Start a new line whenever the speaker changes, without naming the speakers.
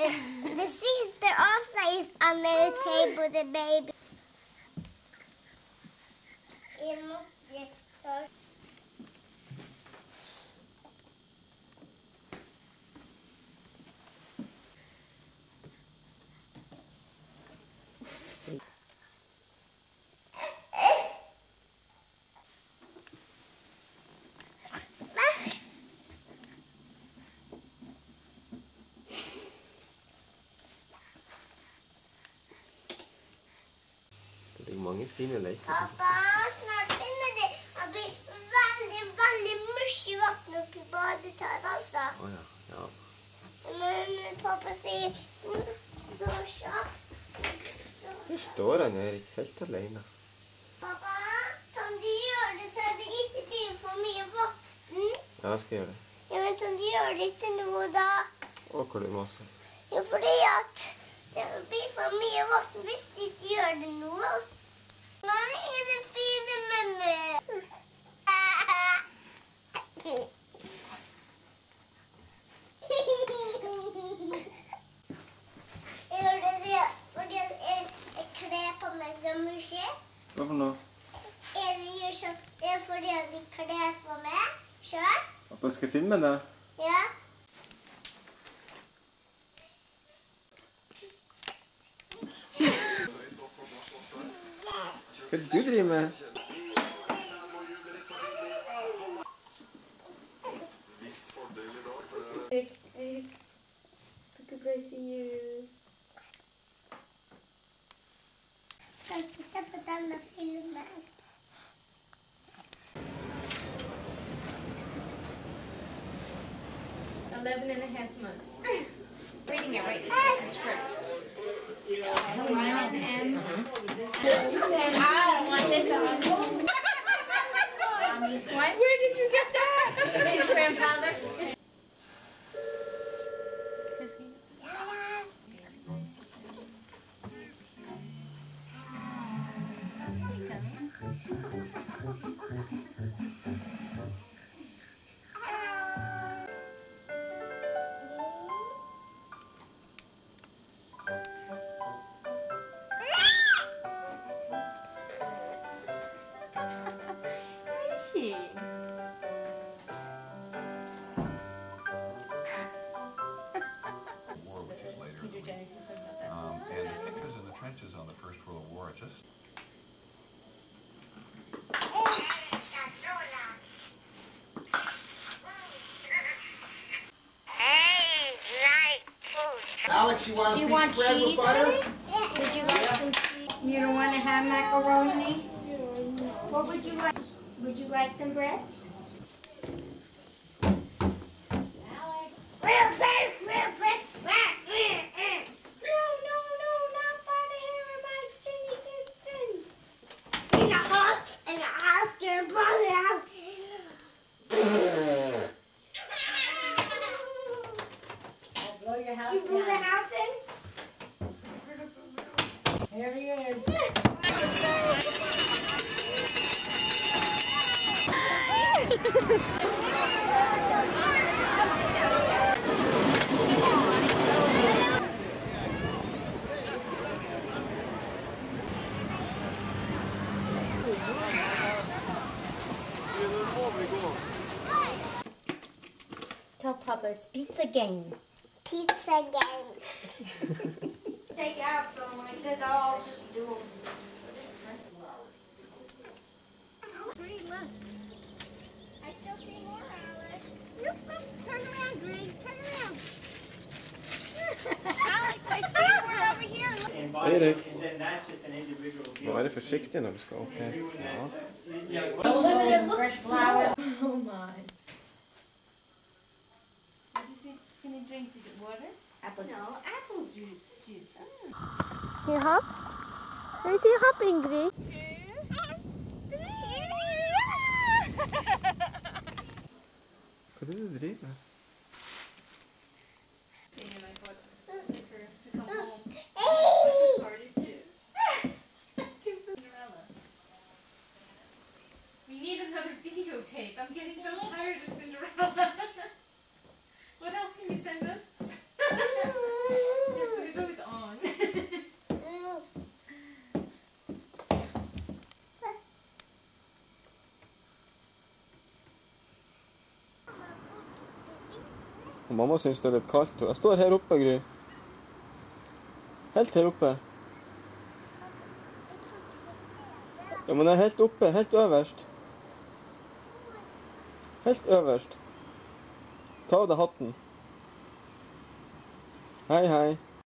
the sister also is under the table, the baby.
Mange fine leker.
Pappa, snart finner de å bli veldig, veldig mye vann oppi badekaret altså.
Å ja. ja.
Men pappa sier "Mm, gå kjapt.
Her står han her helt alene.
Pappa, kan du gjøre det så det ikke blir for mye vann?
Ja, jeg skal gjøre det.
Ja, men kan du gjøre det ikke nå, da?
Å, hvor det maser.
Jo, fordi at det blir for mye vann hvis du ikke gjør det nå.
Hva for noe?
Er det, er fordi at jeg kler på meg sjøl?
At jeg skal filme det?
Ja.
Hva er det du driver med?
Eric, Eric, look at I see you.
Skal ikke se på denne filmen.
Eleven and a half months.
reading it right. This is the script. Ryan and I want this on. What? Where did you get that?
World War
Alex, you want
Do
a
you
piece
want
of bread with
cheese
butter?
on? Would you like some cheese? You don't want to have macaroni? What would you like? Would you like some bread?
Real
Tell Papa it's pizza game.
Pizza game.
Take out some like that. I'll just do them.
I
Erik.
Maar
wij försiktig när du ska åka. Ja.
Fresh flower.
Oh my. Can you drink? Is it water?
Apple juice.
No, apple juice. Juice. Oh.
You hop? Can is you hopping, Greg?
Hva?
Og mamma syns det er litt kaldt. Jeg står her oppe, Gry. Helt her oppe. Ja, men jeg er helt oppe. Helt øverst. Helt øverst. Ta av deg hatten. Hei, hei.